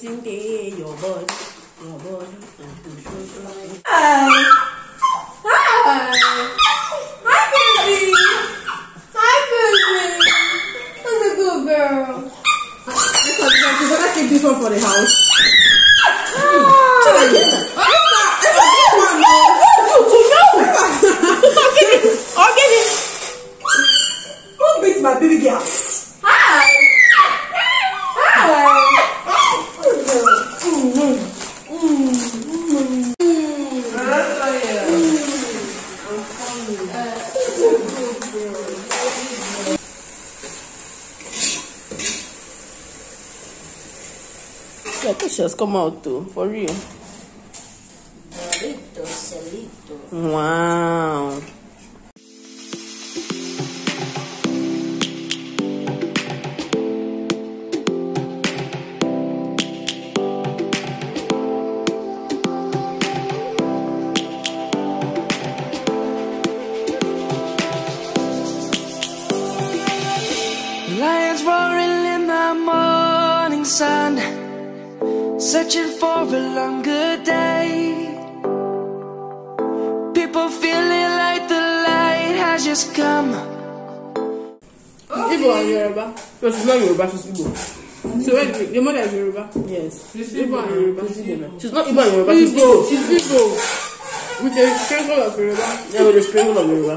It's in your body, your body, and to show Hi! Hi! Hi, baby! Hi, baby! That's a good girl. I can keep this one for the house. Has come out too, for real. Solito, solito. Wow. Searching for a longer day. People feeling like the light has just come. Igbo and Yoruba. No, she's not Yoruba, she's Igbo. So wait, your mother is Yoruba? Yes. She's Igbo and Yoruba. She's not Igbo and Yoruba, she's Igbo, Igbo. she's Igbo. With a sprinkle of Yoruba. Yeah, with a sprinkle of Yoruba.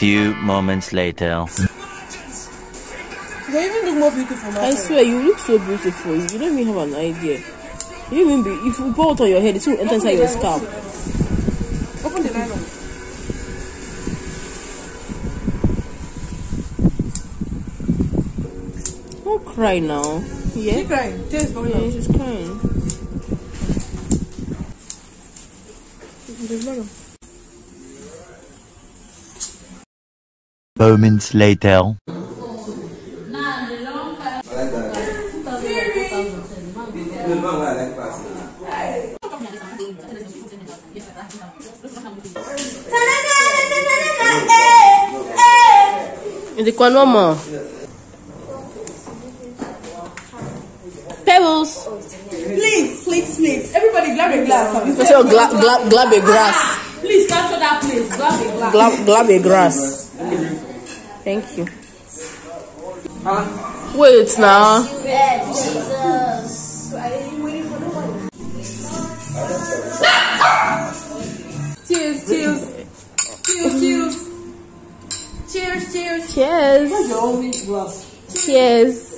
few moments later. You even look more beautiful now. I swear, you look so beautiful. You don't even have an idea. You even be, if you pour it on your head, it will enter inside your scalp. Open the nylon. Don't cry now. Yeah? Keep crying. Tears going Yeah, out. she's crying. There's nylon. Moments later. Is it one more? Pebbles. Please, please, please. Everybody grab a glass. For sure, gla- gla- glab a grass. Please capture that please. Grab a glass. Glab, glab a grass. Thank you. Wait now. Cheers, cheers. Cheers, cheers. Cheers, cheers. Cheers. Your own glass. Cheers.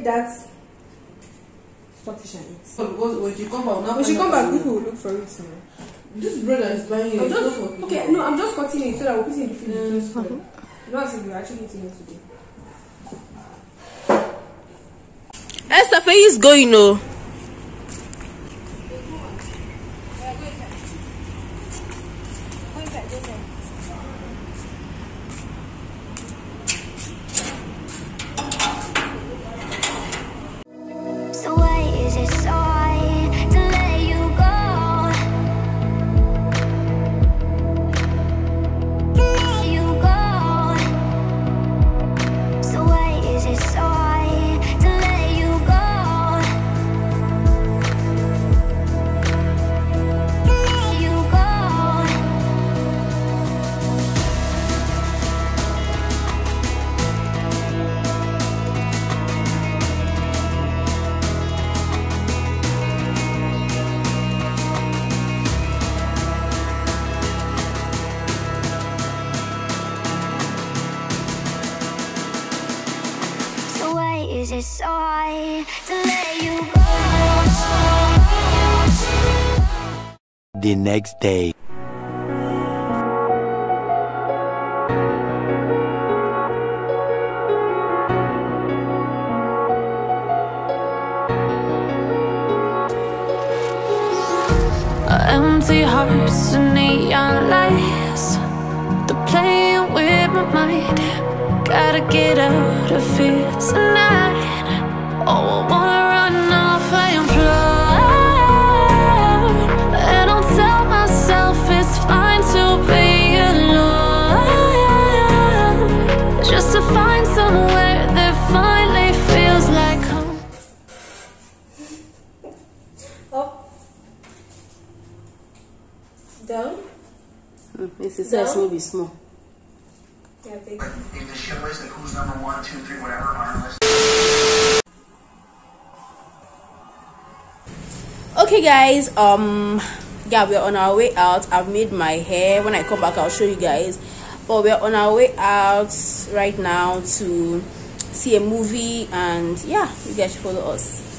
Take that. Stockfish and eat. When she come back, when she come back, people will look for it. now. This brother is buying it. Just, okay, no, I'm just cutting it so that we'll put it in the fridge. Mm. Not as if we're actually eating it today. Esther, Faye is going, oh. Why is so hard to let you go? The next day. Empty hearts and neon lights. They're playing with my mind. Gotta get out of here tonight. Oh, I wanna run off and fly. And I'll tell myself it's fine to be alone. Just to find somewhere that finally feels like home. Up. Down. It's a size movie small. Yeah, take in the shit list, like who's number one, two, three, whatever on our list. Okay guys um yeah we're on our way out. I've made my hair. When i come back i'll show you guys. But we're on our way out right now to see a movie and yeah you guys should follow us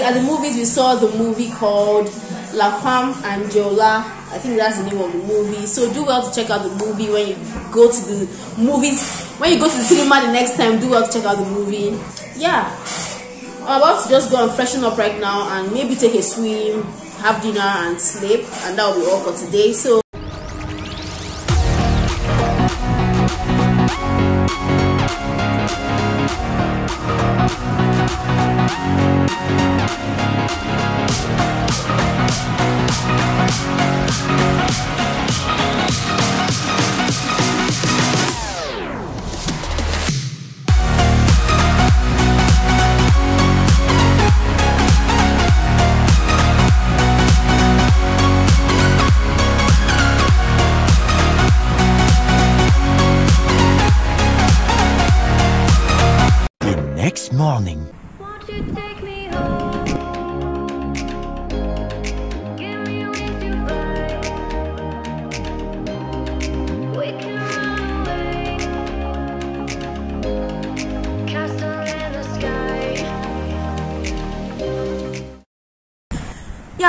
So at the movies we saw the movie called La Femme Anjola. I think that's the name of the movie. So do well to check out the movie when you go to the movies. When you go to the cinema the next time, do well to check out the movie. Yeah. I'm about to just go and freshen up right now and maybe take a swim, have dinner and sleep and that will be all for today. So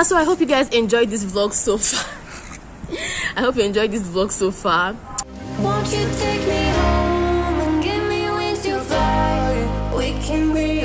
yeah, so I hope you guys enjoyed this vlog so far. I hope you enjoyed this vlog so far. Won't you take me home and give me wings to fly? We can be